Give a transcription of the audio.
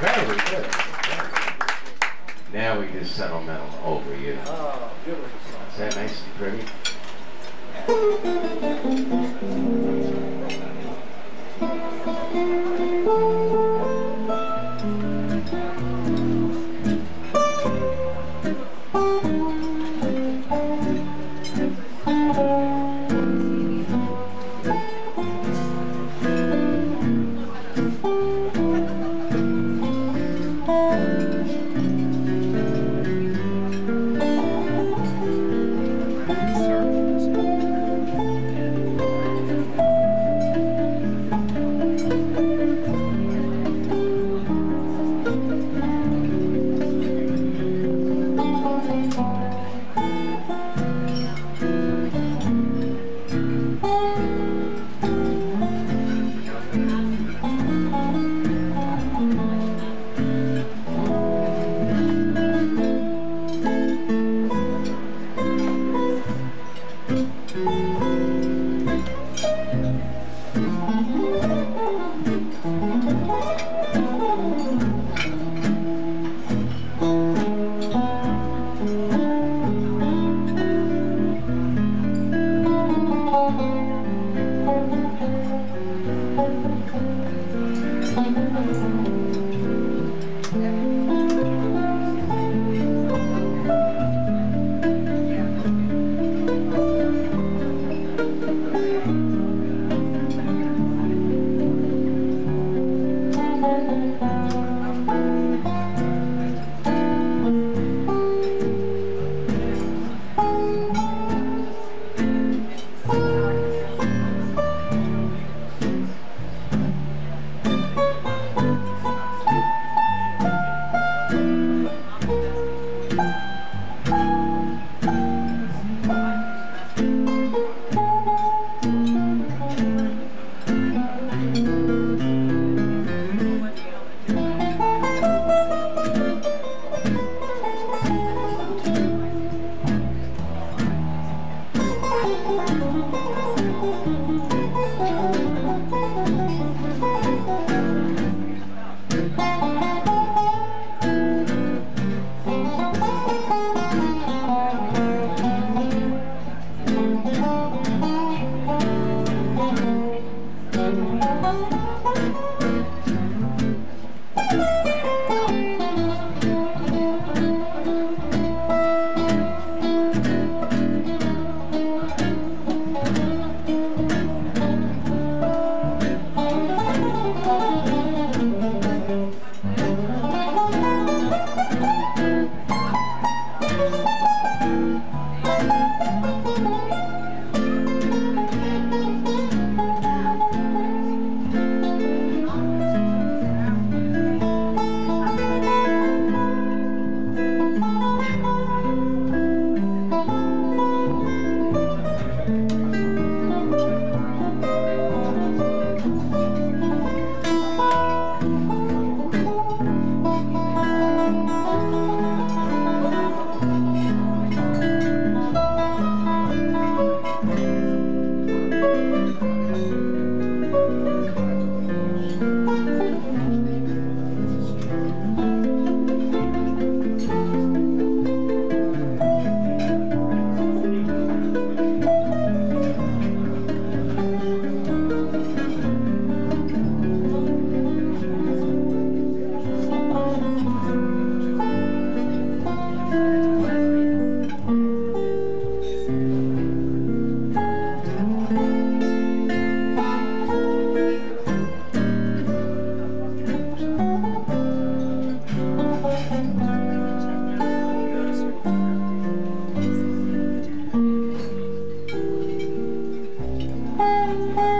Very good. Now we just sentimental over you. Oh, beautiful song. Is that nice and pretty? Música